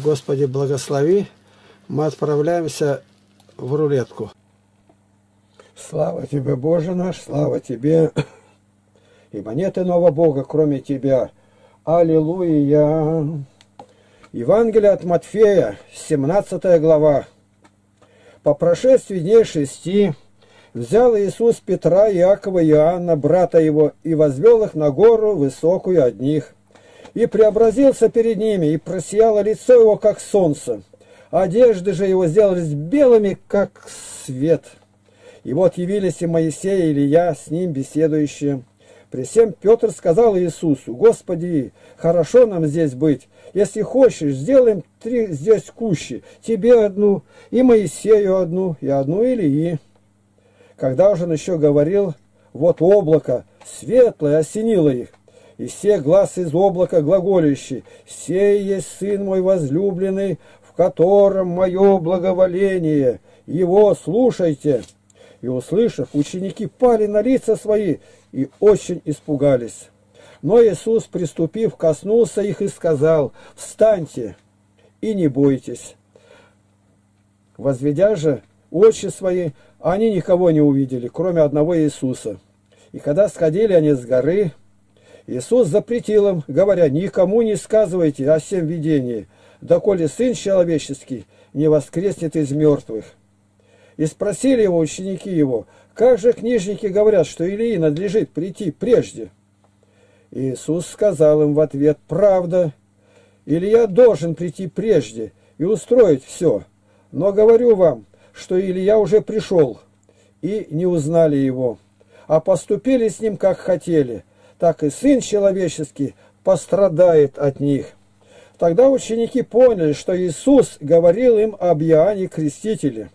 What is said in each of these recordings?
Господи, благослови. Мы отправляемся в рулетку. Слава Тебе, Боже наш, слава Тебе, ибо нет иного Бога, кроме Тебя. Аллилуйя! Евангелие от Матфея, 17 глава. По прошествии дней шести взял Иисус Петра, Иакова и Иоанна, брата его, и возвел их на гору высокую от них. И преобразился перед ними, и просияло лицо его, как солнце. Одежды же его сделались белыми, как свет. И вот явились и Моисей, и Илья, с ним беседующие. При всем Петр сказал Иисусу, «Господи, хорошо нам здесь быть. Если хочешь, сделаем три здесь кущи. Тебе одну, и Моисею одну, и одну Ильи». Когда уже он еще говорил, вот облако светлое осенило их, и все глаз из облака глаголющий, «Сей есть Сын мой возлюбленный, в котором мое благоволение, его слушайте». И, услышав, ученики пали на лица свои и очень испугались. Но Иисус, приступив, коснулся их и сказал, «Встаньте и не бойтесь». Возведя же очи свои, они никого не увидели, кроме одного Иисуса. И когда сходили они с горы, Иисус запретил им, говоря, «Никому не сказывайте о всем видении, доколе Сын Человеческий не воскреснет из мертвых». И спросили его ученики его, как же книжники говорят, что Илии надлежит прийти прежде? Иисус сказал им в ответ, правда, Илья должен прийти прежде и устроить все. Но говорю вам, что Илья уже пришел, и не узнали его, а поступили с ним, как хотели, так и Сын Человеческий пострадает от них. Тогда ученики поняли, что Иисус говорил им об Иоанне Крестителе.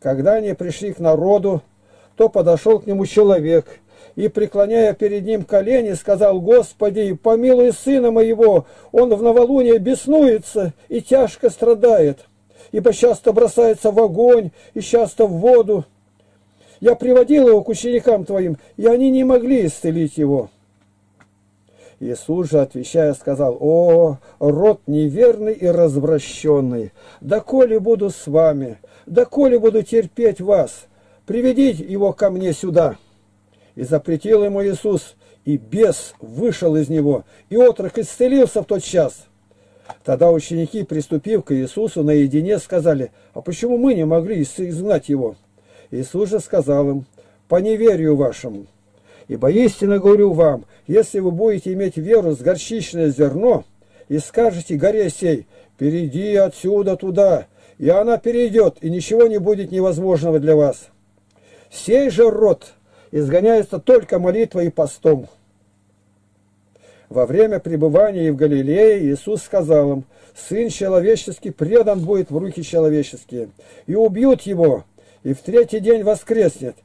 Когда они пришли к народу, то подошел к нему человек и, преклоняя перед ним колени, сказал, «Господи, помилуй сына моего, он в новолуние беснуется и тяжко страдает, ибо часто бросается в огонь и часто в воду. Я приводил его к ученикам твоим, и они не могли исцелить его». Иисус же, отвечая, сказал, «О, род неверный и развращенный, доколе буду с вами, доколе буду терпеть вас, приведите его ко мне сюда». И запретил ему Иисус, и бес вышел из него, и отрок исцелился в тот час. Тогда ученики, приступив к Иисусу наедине, сказали, «А почему мы не могли изгнать его?» Иисус же сказал им, «По неверию вашему». Ибо истинно говорю вам, если вы будете иметь веру с горчичное зерно, и скажете горе сей, перейди отсюда туда, и она перейдет, и ничего не будет невозможного для вас. Сей же род изгоняется только молитвой и постом. Во время пребывания в Галилее Иисус сказал им, «Сын человеческий предан будет в руки человеческие, и убьют его, и в третий день воскреснет,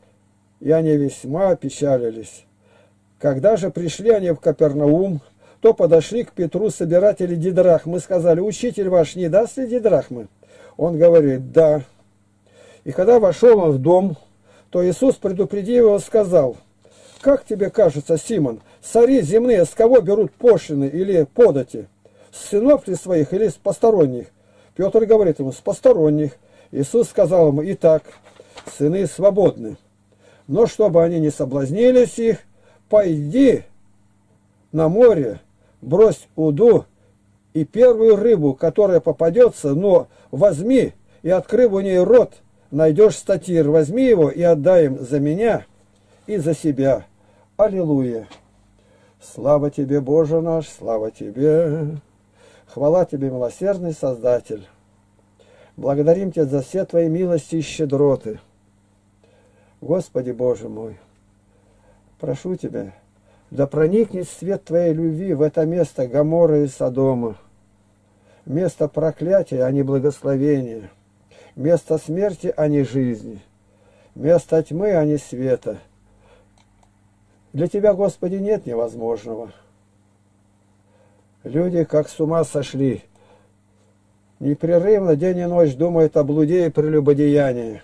и они весьма печалились. Когда же пришли они в Капернаум, то подошли к Петру собиратели дидрахмы, сказали, «Учитель ваш не даст ли дидрахмы?» Он говорит, «Да». И когда вошел он в дом, то Иисус, предупредив его, сказал, «Как тебе кажется, Симон, цари земные с кого берут пошлины или подати? С сынов ли своих или с посторонних?» Петр говорит ему, «С посторонних». Иисус сказал ему, «Итак, сыны свободны». Но чтобы они не соблазнились их, пойди на море, брось уду и первую рыбу, которая попадется, но возьми и, открыв у ней рот, найдешь статир, возьми его и отдай им за меня и за себя. Аллилуйя! Слава Тебе, Боже наш, слава Тебе! Хвала Тебе, милосердный Создатель! Благодарим Тебя за все Твои милости и щедроты. Господи Боже мой, прошу Тебя, да проникнет свет Твоей любви в это место Гамора и Содома, место проклятия, а не благословения, место смерти, а не жизни, место тьмы, а не света. Для Тебя, Господи, нет невозможного. Люди как с ума сошли, непрерывно день и ночь думают о блуде и прелюбодеянии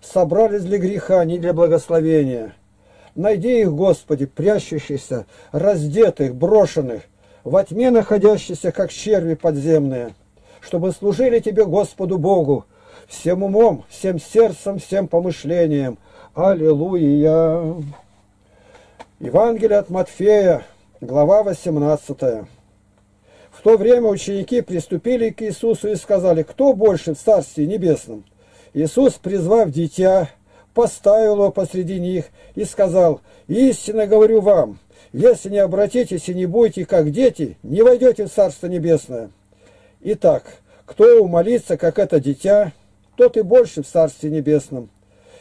собрались для греха, не для благословения. Найди их, Господи, прячущихся, раздетых, брошенных, во тьме находящихся, как черви подземные. чтобы служили тебе, Господу Богу, всем умом, всем сердцем, всем помышлением. Аллилуйя! Евангелие от Матфея, глава 18. В то время ученики приступили к Иисусу и сказали, кто больше в Царстве Небесном? Иисус, призвав дитя, поставил его посреди них и сказал, «Истинно говорю вам, если не обратитесь и не будете как дети, не войдете в Царство Небесное. Итак, кто умолится, как это дитя, тот и больше в Царстве Небесном.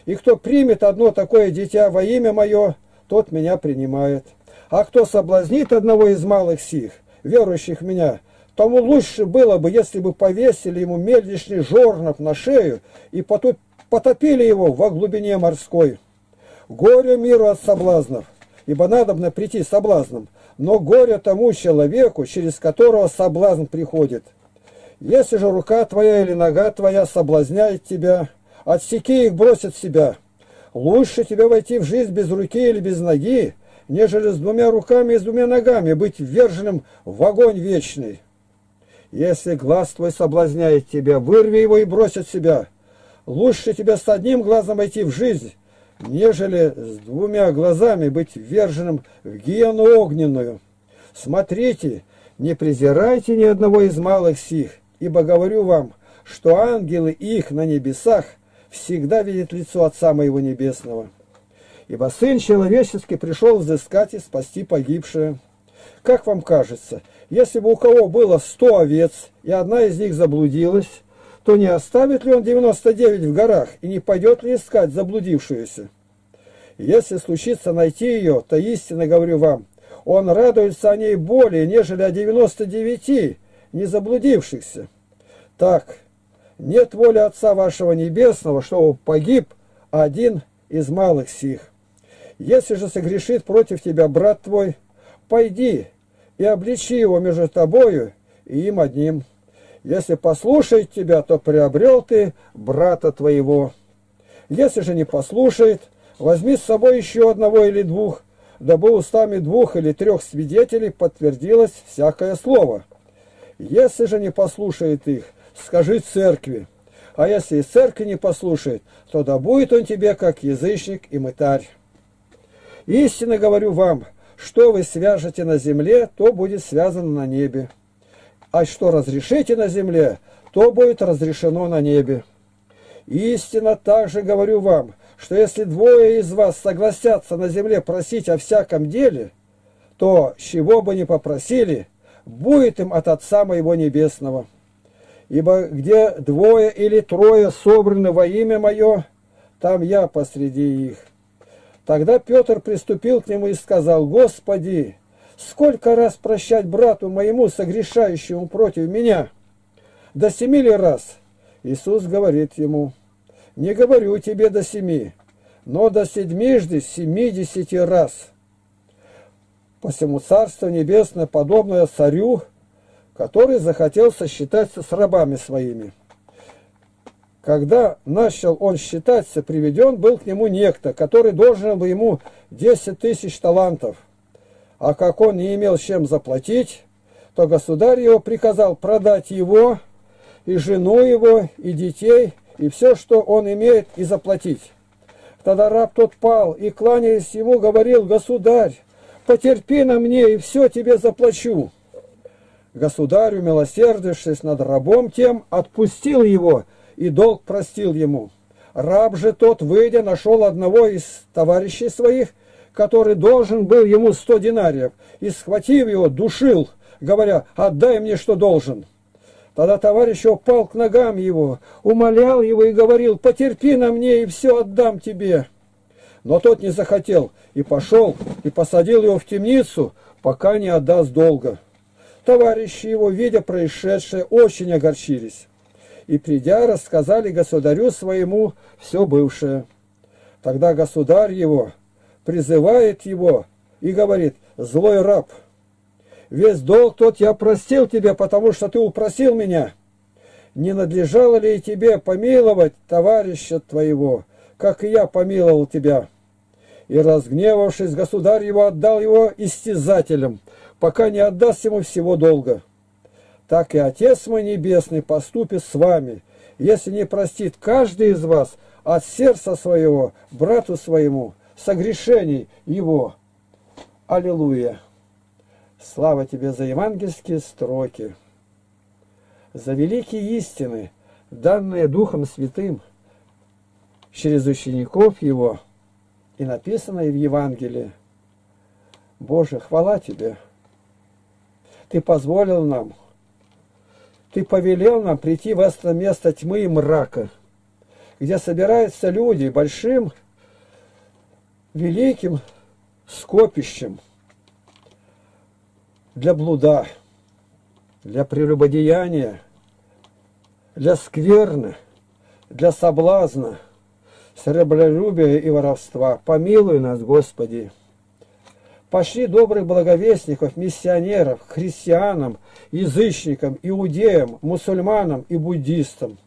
И кто примет одно такое дитя во имя Мое, тот меня принимает. А кто соблазнит одного из малых сих, верующих в меня, тому лучше было бы, если бы повесили ему мельничный жорнов на шею и потопили его во глубине морской. Горе миру от соблазнов, ибо надобно прийти соблазном, но горе тому человеку, через которого соблазн приходит. Если же рука твоя или нога твоя соблазняет тебя, отсеки их, бросят себя. Лучше тебе войти в жизнь без руки или без ноги, нежели с двумя руками и с двумя ногами быть вверженным в огонь вечный. Если глаз твой соблазняет тебя, вырви его и брось от себя. Лучше тебе с одним глазом войти в жизнь, нежели с двумя глазами быть вверженным в гиену огненную. Смотрите, не презирайте ни одного из малых сих, ибо говорю вам, что ангелы их на небесах всегда видят лицо Отца Моего Небесного. Ибо Сын Человеческий пришел взыскать и спасти погибшее. Как вам кажется, если бы у кого было сто овец, и одна из них заблудилась, то не оставит ли он 99 в горах и не пойдет ли искать заблудившуюся? Если случится найти ее, то истинно говорю вам, он радуется о ней более, нежели о 99 не заблудившихся. Так, нет воли Отца вашего Небесного, чтобы погиб один из малых сих. Если же согрешит против тебя брат твой, пойди и обличи его между тобою и им одним. Если послушает тебя, то приобрел ты брата твоего. Если же не послушает, возьми с собой еще одного или двух, дабы устами двух или трех свидетелей подтвердилось всякое слово. Если же не послушает их, скажи церкви. А если и церкви не послушает, то да будет он тебе, как язычник и мытарь. Истинно говорю вам, что вы свяжете на земле, то будет связано на небе а что разрешите на земле, то будет разрешено на небе. Истинно также говорю вам, что если двое из вас согласятся на земле просить о всяком деле, то, чего бы ни попросили, будет им от Отца Моего Небесного. Ибо где двое или трое собраны во имя Мое, там я посреди их. Тогда Петр приступил к нему и сказал, «Господи, Сколько раз прощать брату моему, согрешающему против меня? До семи ли раз? Иисус говорит ему, не говорю тебе до семи, но до седьмижды семидесяти раз. Посему Царство Небесное подобное царю, который захотел сосчитаться с рабами своими. Когда начал он считаться, приведен был к нему некто, который должен был ему десять тысяч талантов – а как он не имел чем заплатить, то государь его приказал продать его, и жену его, и детей, и все, что он имеет, и заплатить. Тогда раб тот пал, и, кланяясь ему, говорил, «Государь, потерпи на мне, и все тебе заплачу». Государь, умилосердившись над рабом тем, отпустил его, и долг простил ему. Раб же тот, выйдя, нашел одного из товарищей своих, который должен был ему сто динариев, и, схватив его, душил, говоря, «Отдай мне, что должен». Тогда товарищ упал к ногам его, умолял его и говорил, «Потерпи на мне, и все отдам тебе». Но тот не захотел, и пошел, и посадил его в темницу, пока не отдаст долга. Товарищи его, видя происшедшее, очень огорчились. И, придя, рассказали государю своему все бывшее. Тогда государь его, призывает его и говорит, злой раб, весь долг тот я простил тебе, потому что ты упросил меня. Не надлежало ли тебе помиловать товарища твоего, как и я помиловал тебя? И, разгневавшись, государь его отдал его истязателям, пока не отдаст ему всего долга. Так и Отец мой Небесный поступит с вами, если не простит каждый из вас от сердца своего брату своему согрешений его. Аллилуйя! Слава тебе за евангельские строки, за великие истины, данные Духом Святым через учеников Его и написанные в Евангелии. Боже, хвала Тебе! Ты позволил нам, Ты повелел нам прийти в это место тьмы и мрака, где собираются люди большим, великим скопищем для блуда, для прелюбодеяния, для скверны, для соблазна, сребролюбия и воровства. Помилуй нас, Господи! Пошли добрых благовестников, миссионеров, христианам, язычникам, иудеям, мусульманам и буддистам,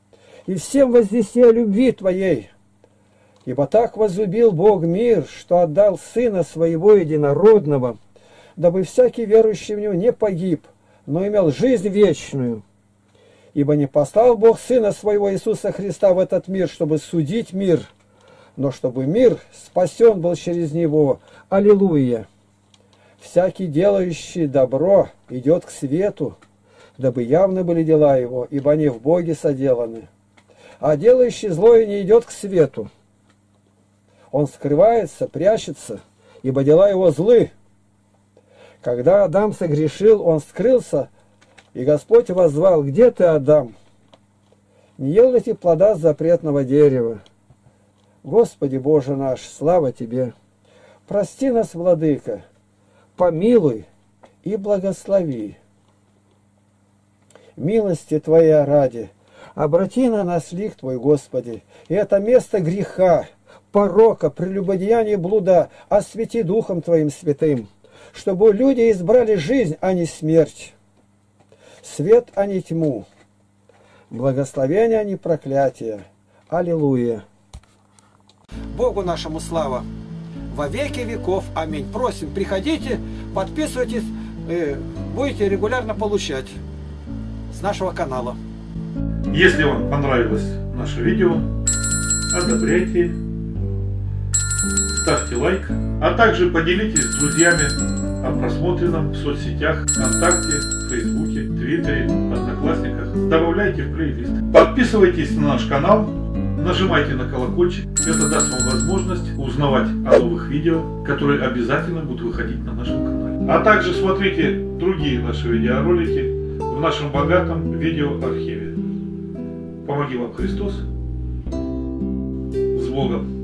и всем возвести о любви Твоей. Ибо так возлюбил Бог мир, что отдал Сына Своего Единородного, дабы всякий верующий в Него не погиб, но имел жизнь вечную. Ибо не послал Бог Сына Своего Иисуса Христа в этот мир, чтобы судить мир, но чтобы мир спасен был через Него. Аллилуйя! Всякий делающий добро идет к свету, дабы явны были дела его, ибо они в Боге соделаны. А делающий злое не идет к свету. Он скрывается, прячется, ибо дела его злы. Когда Адам согрешил, он скрылся, и Господь воззвал, «Где ты, Адам? Не ел ли ты плода запретного дерева?» Господи Боже наш, слава Тебе! Прости нас, Владыка, помилуй и благослови. Милости Твоя ради, обрати на нас лик Твой, Господи, и это место греха, порока, прелюбодеяния блуда освети Духом Твоим святым, чтобы люди избрали жизнь, а не смерть, свет, а не тьму, благословение, а не проклятие. Аллилуйя! Богу нашему слава! Во веки веков. Аминь. Просим, приходите, подписывайтесь, э, будете регулярно получать с нашего канала. Если вам понравилось наше видео, одобряйте, ставьте лайк, а также поделитесь с друзьями о просмотренном в соцсетях ВКонтакте, Фейсбуке, Твиттере, Одноклассниках. Добавляйте в плейлист. Подписывайтесь на наш канал Нажимайте на колокольчик, это даст вам возможность узнавать о новых видео, которые обязательно будут выходить на нашем канале. А также смотрите другие наши видеоролики в нашем богатом видеоархиве. Помоги вам Христос. С Богом!